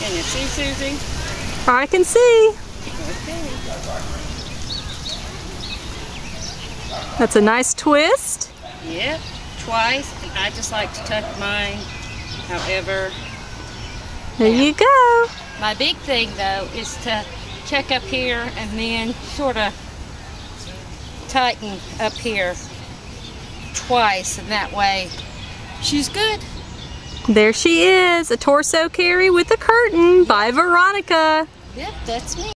Can you see, Susie? I can see. Okay. That's a nice twist. Yep, twice, and I just like to tuck mine. However, There you go. my big thing though is to check up here and then sort of tighten up here twice, and that way she's good. There she is, a torso carry with a curtain by Veronica. Yep, that's me.